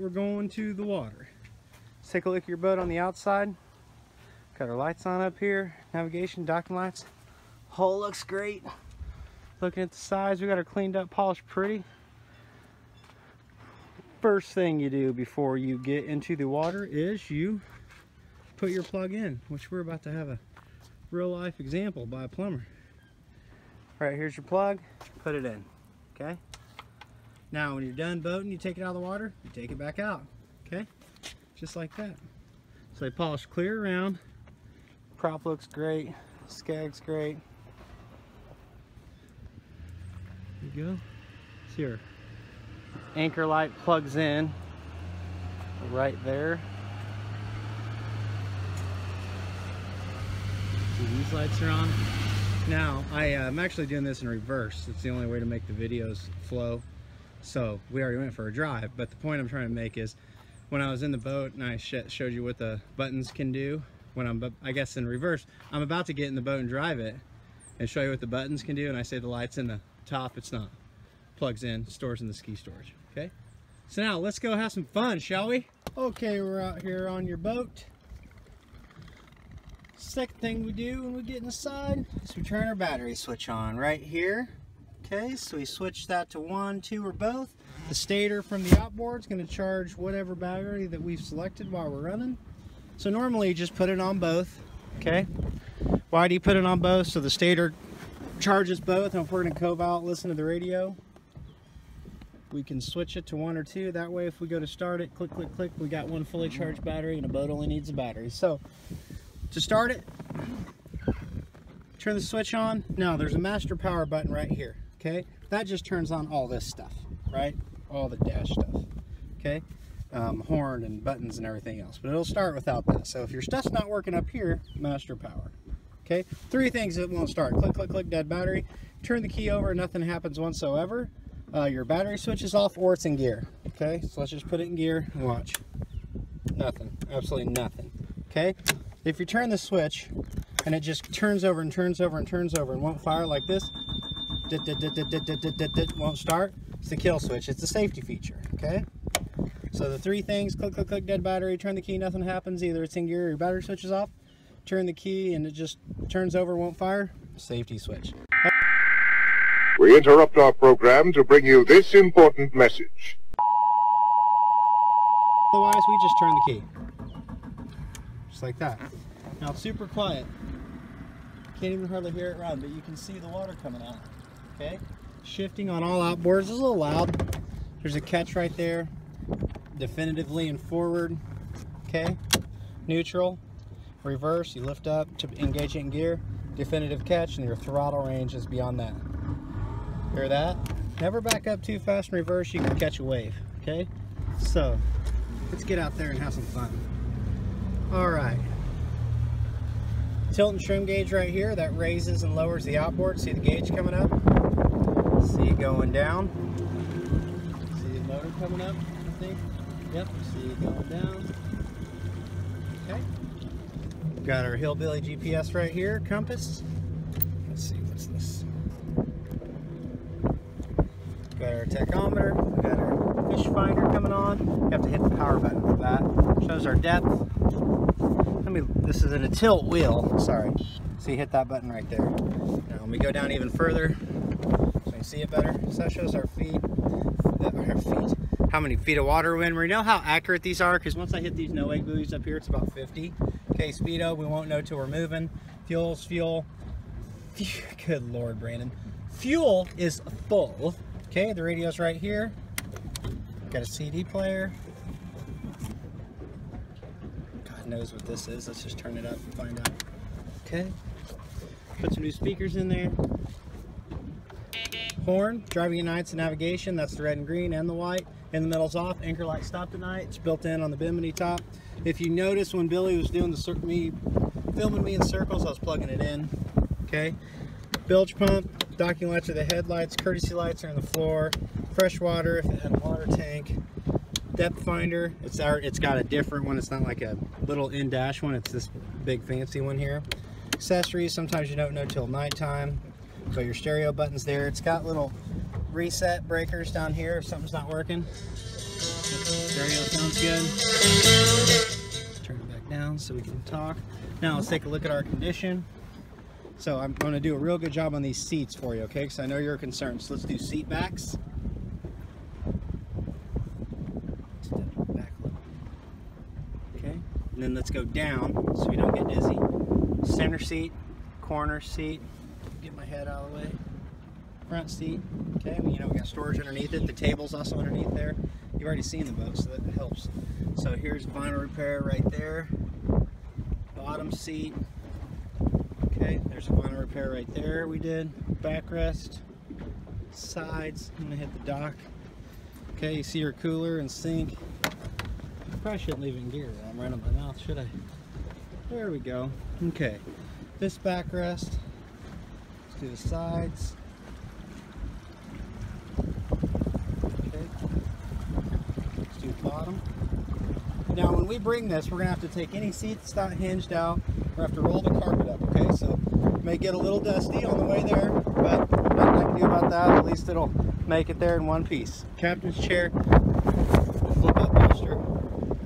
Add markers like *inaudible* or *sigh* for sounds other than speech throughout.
we're going to the water. Let's take a look at your boat on the outside. Got our lights on up here, navigation, docking lights. Hull looks great. Looking at the sides, we got her cleaned up, polished pretty. First thing you do before you get into the water is you put your plug in, which we're about to have a real life example by a plumber. All right, here's your plug, put it in, okay? Now, when you're done boating, you take it out of the water, you take it back out, okay? Just like that. So they polish clear around. Prop looks great, skeg's great. There you go. See your anchor light plugs in right there. See these lights are on. Now, I, am uh, actually doing this in reverse. It's the only way to make the videos flow. So we already went for a drive, but the point I'm trying to make is when I was in the boat and I sh showed you what the buttons can do, when I'm, I guess in reverse, I'm about to get in the boat and drive it and show you what the buttons can do and I say the light's in the top, it's not. Plugs in, stores in the ski storage, okay? So now let's go have some fun, shall we? Okay, we're out here on your boat. Second thing we do when we get inside is we turn our battery switch on right here. Okay, so we switch that to one, two, or both. The stator from the outboard is going to charge whatever battery that we've selected while we're running. So normally you just put it on both, okay? Why do you put it on both? So the stator charges both, and if we're going to cove out, listen to the radio, we can switch it to one or two. That way if we go to start it, click, click, click, we got one fully charged battery, and a boat only needs a battery. So to start it, turn the switch on. Now there's a master power button right here okay? That just turns on all this stuff, right? All the dash stuff, okay? Um, horn and buttons and everything else, but it'll start without that. So if your stuff's not working up here, master power, okay? Three things that won't start. Click, click, click, dead battery. Turn the key over, nothing happens whatsoever. Uh, your battery switch is off or it's in gear, okay? So let's just put it in gear and watch. Nothing, absolutely nothing, okay? If you turn the switch and it just turns over and turns over and turns over and won't fire like this, won't start, it's the kill switch. It's a safety feature, okay? So the three things, click, click, click, dead battery, turn the key, nothing happens. Either it's in gear or your battery switch is off. Turn the key and it just turns over, won't fire. Safety switch. We interrupt our program to bring you this important message. Otherwise, we just turn the key. Just like that. Now it's super quiet. Can't even hardly hear it run, but you can see the water coming out okay? Shifting on all outboards is a little loud. There's a catch right there, definitively and forward, okay? Neutral, reverse, you lift up to engage it in gear, definitive catch, and your throttle range is beyond that. Hear that? Never back up too fast in reverse, you can catch a wave, okay? So, let's get out there and have some fun. All right. Tilt and trim gauge right here, that raises and lowers the outboard. See the gauge coming up? See it going down. See the motor coming up, I think. Yep, see it going down. Okay. Got our Hillbilly GPS right here, compass. Let's see, what's this? Got our tachometer, we got our fish finder coming on. You have to hit the power button for that. Shows our depth. Let me, this is in a tilt wheel, sorry. So you hit that button right there. Now let me go down even further you see it better? So that shows our feet, our feet, how many feet of water we're in. We know how accurate these are because once I hit these no wake buoys up here, it's about 50. Okay, speedo, we won't know till we're moving. Fuel's fuel. *laughs* Good Lord, Brandon. Fuel is full. Okay, the radio's right here. Got a CD player. God knows what this is. Let's just turn it up and find out. Okay. Put some new speakers in there horn, driving unites and navigation, that's the red and green and the white. In the middle's off, anchor light stopped tonight. it's built in on the bimini top. If you notice when Billy was doing the me filming me in circles, I was plugging it in, okay? Bilge pump, docking lights are the headlights, courtesy lights are on the floor, fresh water if it had a water tank, depth finder, it's our, it's got a different one, it's not like a little in-dash one, it's this big fancy one here. Accessories, sometimes you don't know till nighttime, so your stereo buttons there. It's got little reset breakers down here if something's not working. Stereo sounds good. Turn it back down so we can talk. Now let's take a look at our condition. So I'm going to do a real good job on these seats for you, okay? Because I know you're concerned. So let's do seat backs. Back. Okay, and then let's go down so we don't get dizzy. Center seat, corner seat. Get my head out of the way. Front seat. Okay, you know we got storage underneath it. The table's also underneath there. You've already seen the boat, so that helps. So here's vinyl repair right there. Bottom seat. Okay, there's a vinyl repair right there we did. Backrest, sides. I'm gonna hit the dock. Okay, you see your cooler and sink. Probably shouldn't leave in gear. I'm on my mouth, should I? There we go. Okay, this backrest. Let's the sides. Okay. Let's do bottom. Now, when we bring this, we're gonna have to take any seats that's not hinged out. We're gonna have to roll the carpet up. Okay, so it may get a little dusty on the way there, but nothing I can do about that. At least it'll make it there in one piece. Captain's chair, flip up bolster.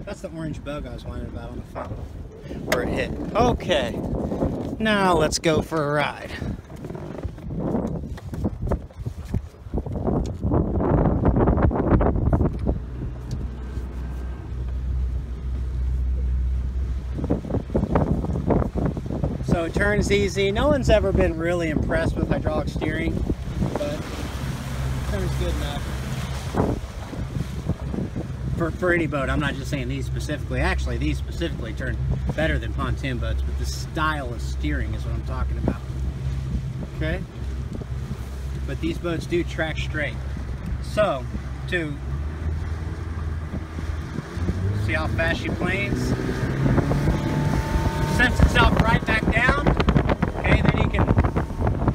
That's the orange bug I was whining about on the phone. Where it hit. Okay. Now let's go for a ride. Turns easy. No one's ever been really impressed with hydraulic steering, but turns good enough. For, for any boat, I'm not just saying these specifically. Actually, these specifically turn better than pontoon boats, but the style of steering is what I'm talking about. Okay? But these boats do track straight. So, to see how fast she planes, sets itself right back down. Okay, then you can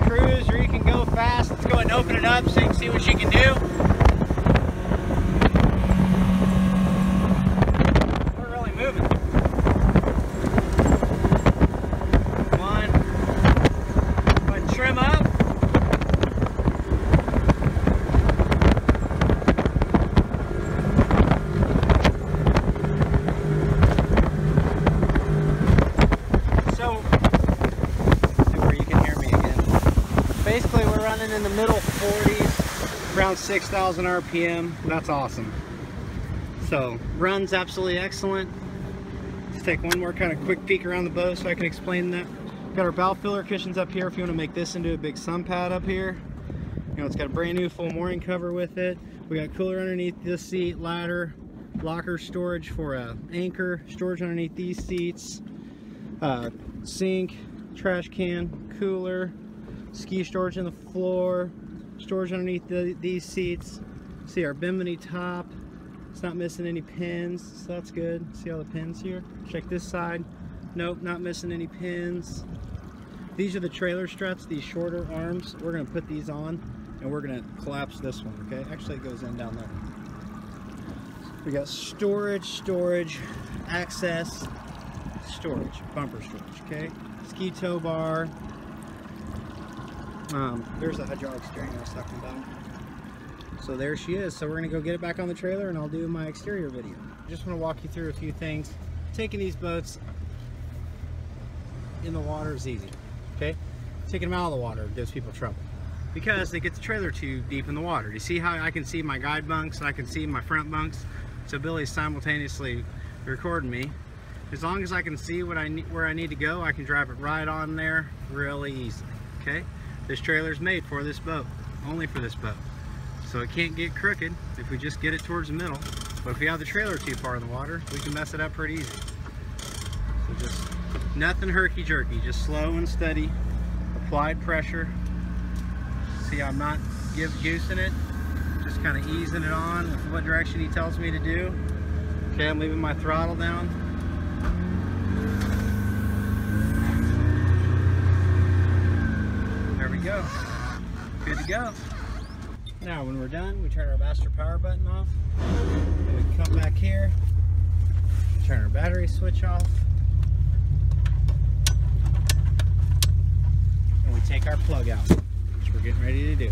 cruise or you can go fast. Let's go ahead and open it up so you can see what she can do. We're really moving. One. Go ahead and trim up. So, let's see where you can hear me again. Basically, we're running in the middle 40s, around 6,000 RPM. That's awesome. So, runs absolutely excellent. Let's take one more kind of quick peek around the boat so I can explain that. Got our bow filler cushions up here if you want to make this into a big sun pad up here. You know, it's got a brand new full mooring cover with it. We got cooler underneath this seat, ladder, locker storage for a anchor, storage underneath these seats, uh, sink, trash can, cooler, ski storage in the floor, storage underneath the, these seats. See our Bimini top. It's not missing any pins, so that's good. See all the pins here? Check this side. Nope, not missing any pins. These are the trailer struts, these shorter arms. We're gonna put these on and we're gonna collapse this one, okay? Actually, it goes in down there. We got storage, storage, access, storage, bumper storage, okay? Ski tow bar. Um, there's the hydraulic steering I was talking about. So there she is. So we're gonna go get it back on the trailer and I'll do my exterior video. I just wanna walk you through a few things. Taking these boats in the water is easy, okay? Taking them out of the water gives people trouble because they get the trailer too deep in the water. You see how I can see my guide bunks I can see my front bunks? So Billy's simultaneously recording me. As long as I can see what I where I need to go, I can drive it right on there really easily, okay? This trailer is made for this boat, only for this boat. So it can't get crooked if we just get it towards the middle. But if we have the trailer too far in the water, we can mess it up pretty easy. So just nothing herky-jerky, just slow and steady, applied pressure. See, I'm not give goosing it, just kind of easing it on with what direction he tells me to do. Okay, I'm leaving my throttle down. There we go. Good to go. Now, when we're done, we turn our master power button off. And we come back here, turn our battery switch off. And we take our plug out, which we're getting ready to do.